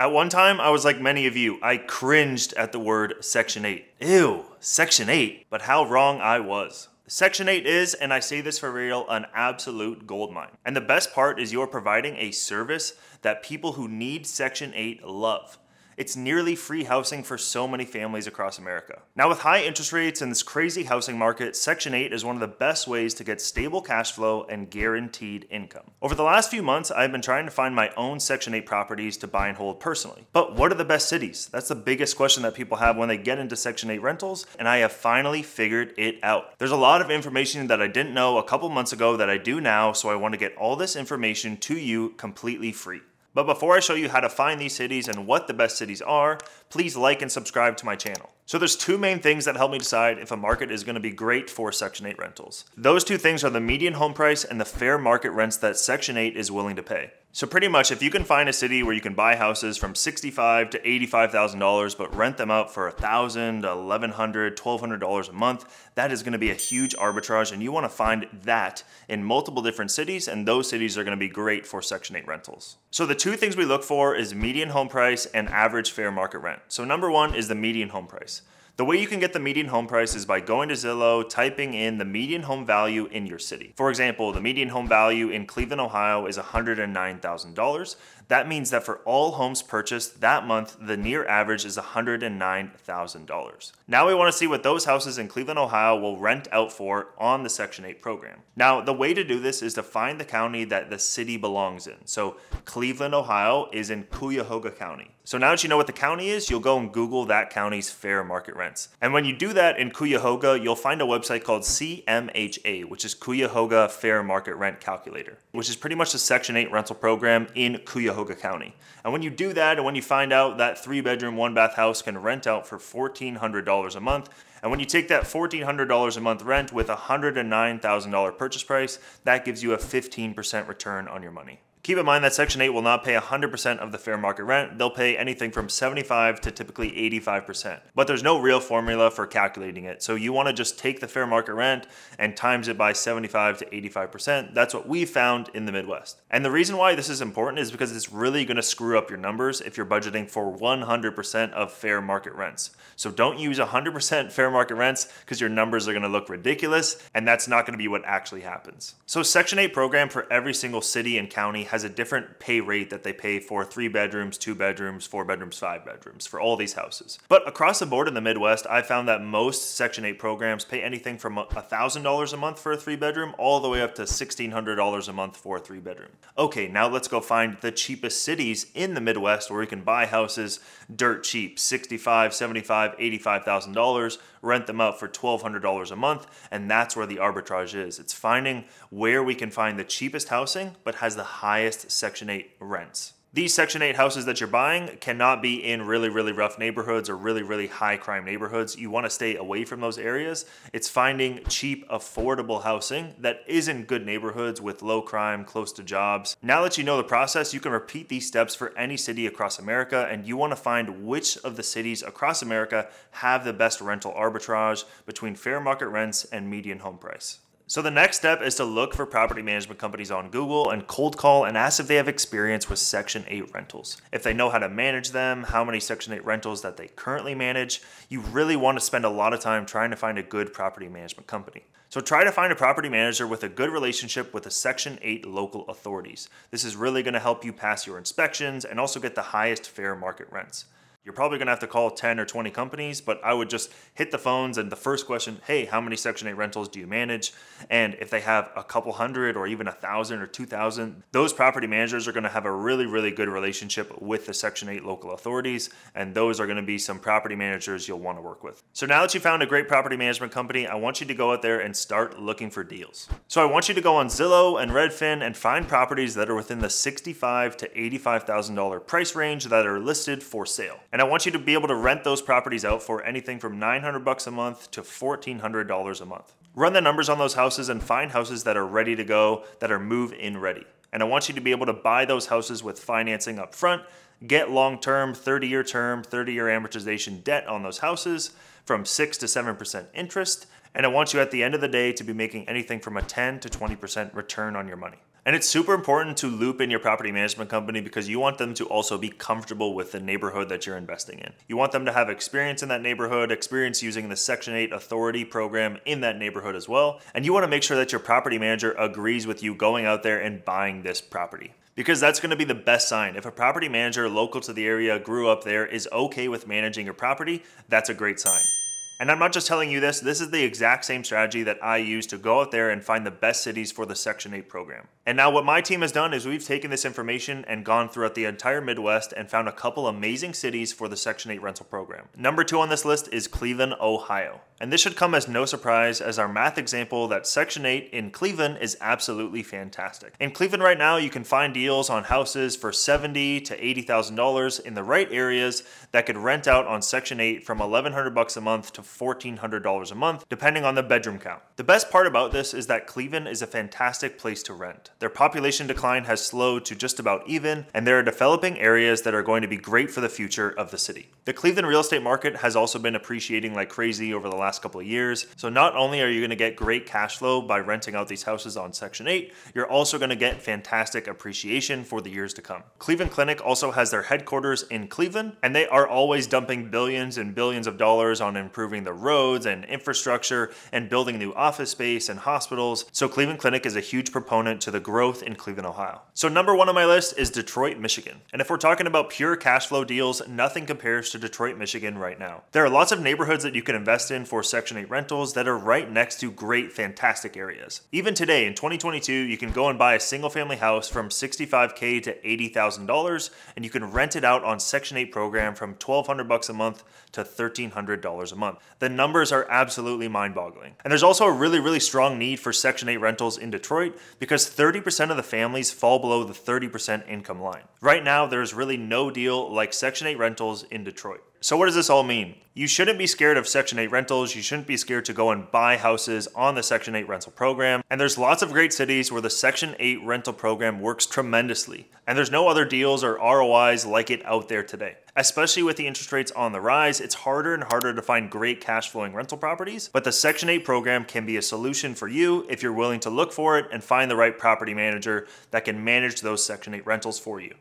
At one time, I was like many of you, I cringed at the word Section 8. Ew, Section 8. But how wrong I was. Section 8 is, and I say this for real, an absolute goldmine. And the best part is you're providing a service that people who need Section 8 love. It's nearly free housing for so many families across America. Now, with high interest rates and this crazy housing market, Section 8 is one of the best ways to get stable cash flow and guaranteed income. Over the last few months, I've been trying to find my own Section 8 properties to buy and hold personally. But what are the best cities? That's the biggest question that people have when they get into Section 8 rentals, and I have finally figured it out. There's a lot of information that I didn't know a couple months ago that I do now, so I want to get all this information to you completely free. But before I show you how to find these cities and what the best cities are, please like and subscribe to my channel. So there's two main things that help me decide if a market is going to be great for Section 8 rentals. Those two things are the median home price and the fair market rents that Section 8 is willing to pay. So pretty much, if you can find a city where you can buy houses from sixty-five to eighty-five thousand dollars, but rent them out for a thousand, eleven hundred, twelve hundred dollars a month, that is going to be a huge arbitrage, and you want to find that in multiple different cities, and those cities are going to be great for Section 8 rentals. So the two things we look for is median home price and average fair market rent. So number one is the median home price. The way you can get the median home price is by going to Zillow, typing in the median home value in your city. For example, the median home value in Cleveland, Ohio is $109,000. That means that for all homes purchased that month, the near average is $109,000. Now we want to see what those houses in Cleveland, Ohio will rent out for on the Section 8 program. Now, the way to do this is to find the county that the city belongs in. So, Cleveland, Ohio is in Cuyahoga County. So now that you know what the county is, you'll go and Google that county's fair market rents. And when you do that in Cuyahoga, you'll find a website called CMHA, which is Cuyahoga Fair Market Rent Calculator, which is pretty much the Section 8 rental program in Cuyahoga County. And when you do that, and when you find out that three bedroom, one bath house can rent out for $1,400 a month, and when you take that $1,400 a month rent with a $109,000 purchase price, that gives you a 15% return on your money. Keep in mind that Section 8 will not pay 100% of the fair market rent. They'll pay anything from 75 to typically 85%. But there's no real formula for calculating it. So you want to just take the fair market rent and times it by 75 to 85%. That's what we found in the Midwest. And the reason why this is important is because it's really going to screw up your numbers if you're budgeting for 100% of fair market rents. So don't use 100% fair market rents because your numbers are going to look ridiculous and that's not going to be what actually happens. So Section 8 program for every single city and county has a different pay rate that they pay for three bedrooms, two bedrooms, four bedrooms, five bedrooms for all these houses. But across the board in the Midwest, I found that most Section 8 programs pay anything from $1,000 a month for a three bedroom all the way up to $1,600 a month for a three bedroom. Okay, now let's go find the cheapest cities in the Midwest where you can buy houses dirt cheap, 65, 75, 85,000 dollars, rent them out for $1,200 a month, and that's where the arbitrage is. It's finding where we can find the cheapest housing but has the highest Section 8 rents. These Section 8 houses that you're buying cannot be in really, really rough neighborhoods or really, really high crime neighborhoods. You want to stay away from those areas. It's finding cheap, affordable housing that is in good neighborhoods with low crime, close to jobs. Now that you know the process, you can repeat these steps for any city across America, and you want to find which of the cities across America have the best rental arbitrage between fair market rents and median home price. So the next step is to look for property management companies on Google and cold call and ask if they have experience with Section 8 rentals. If they know how to manage them, how many Section 8 rentals that they currently manage, you really want to spend a lot of time trying to find a good property management company. So try to find a property manager with a good relationship with the Section 8 local authorities. This is really going to help you pass your inspections and also get the highest fair market rents. You're probably gonna have to call 10 or 20 companies, but I would just hit the phones and the first question, hey, how many Section 8 rentals do you manage? And if they have a couple hundred or even a thousand or 2,000, those property managers are gonna have a really, really good relationship with the Section 8 local authorities, and those are gonna be some property managers you'll wanna work with. So now that you found a great property management company, I want you to go out there and start looking for deals. So I want you to go on Zillow and Redfin and find properties that are within the 65 to $85,000 price range that are listed for sale. And and I want you to be able to rent those properties out for anything from 900 bucks a month to $1,400 a month. Run the numbers on those houses and find houses that are ready to go, that are move in ready. And I want you to be able to buy those houses with financing up front, get long term, 30 year term, 30 year amortization debt on those houses from 6 to 7% interest. And I want you at the end of the day to be making anything from a 10 to 20% return on your money. And it's super important to loop in your property management company because you want them to also be comfortable with the neighborhood that you're investing in. You want them to have experience in that neighborhood, experience using the Section 8 authority program in that neighborhood as well. And you want to make sure that your property manager agrees with you going out there and buying this property because that's going to be the best sign. If a property manager local to the area grew up there is okay with managing your property, that's a great sign. And I'm not just telling you this, this is the exact same strategy that I use to go out there and find the best cities for the Section 8 program. And now what my team has done is we've taken this information and gone throughout the entire Midwest and found a couple amazing cities for the Section 8 rental program. Number two on this list is Cleveland, Ohio. And this should come as no surprise as our math example that Section 8 in Cleveland is absolutely fantastic. In Cleveland right now, you can find deals on houses for $70 to $80,000 in the right areas that could rent out on Section 8 from 1100 bucks a month to $1,400 a month, depending on the bedroom count. The best part about this is that Cleveland is a fantastic place to rent. Their population decline has slowed to just about even, and there are developing areas that are going to be great for the future of the city. The Cleveland real estate market has also been appreciating like crazy over the last couple of years, so not only are you going to get great cash flow by renting out these houses on Section 8, you're also going to get fantastic appreciation for the years to come. Cleveland Clinic also has their headquarters in Cleveland, and they are always dumping billions and billions of dollars on improving improving the roads and infrastructure and building new office space and hospitals. So Cleveland Clinic is a huge proponent to the growth in Cleveland, Ohio. So number one on my list is Detroit, Michigan. And if we're talking about pure cash flow deals, nothing compares to Detroit, Michigan right now. There are lots of neighborhoods that you can invest in for Section 8 rentals that are right next to great, fantastic areas. Even today in 2022, you can go and buy a single family house from 65K to $80,000 and you can rent it out on Section 8 program from 1200 bucks a month to $1,300 a month. The numbers are absolutely mind boggling. And there's also a really, really strong need for Section 8 rentals in Detroit because 30% of the families fall below the 30% income line. Right now, there's really no deal like Section 8 rentals in Detroit. So, what does this all mean? You shouldn't be scared of Section 8 rentals. You shouldn't be scared to go and buy houses on the Section 8 rental program. And there's lots of great cities where the Section 8 rental program works tremendously. And there's no other deals or ROIs like it out there today. Especially with the interest rates on the rise, it's harder and harder to find great cash flowing rental properties. But the Section 8 program can be a solution for you if you're willing to look for it and find the right property manager that can manage those Section 8 rentals for you.